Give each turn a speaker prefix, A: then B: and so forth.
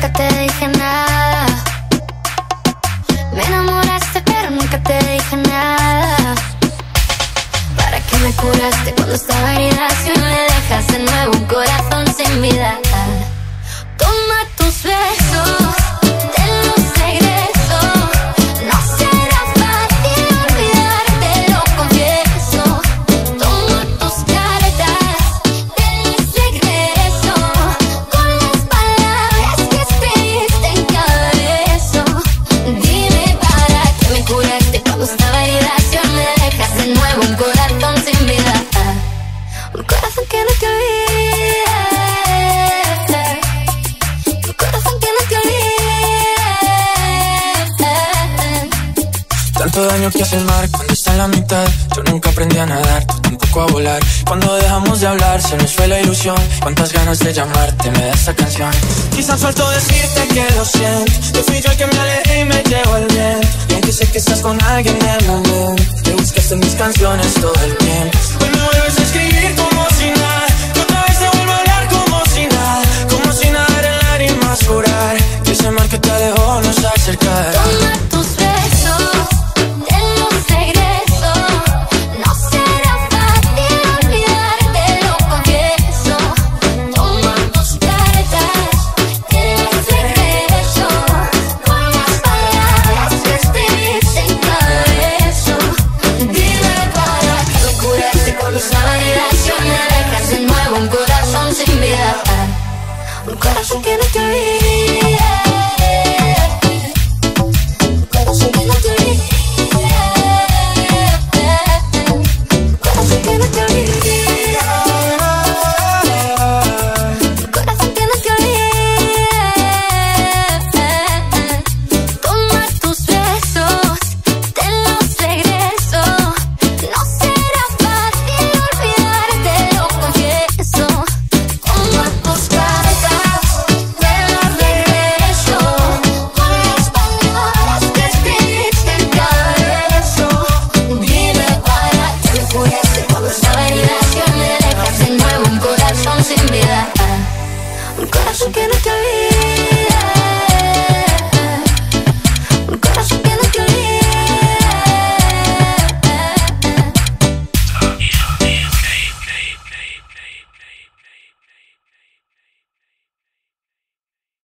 A: nunca te dije nada. Me enamoraste, pero nunca te dije nada. ¿Para qué me curaste cuando estaba herida? Si me dejas de nuevo un corazón sin vida.
B: Daño que hace el mar cuando está en la mitad. Yo nunca aprendí a nadar, tú tampoco a volar. Cuando dejamos de hablar, se nos fue la ilusión. Cuántas ganas de llamarte me da esta canción. Quizás faltó decirte que lo siento. Yo fui yo el que me alejé y me llevo el viento. Y aunque sé que estás con alguien de momento, te buscaste en mis canciones todo el tiempo. Hoy me vuelves a escribir como si nada. otra vez te vuelvo a hablar como si nada. Como si nada en lágrimas jurar. Que ese mar que te alejó nos acercará.
A: Un corazón que no te olvida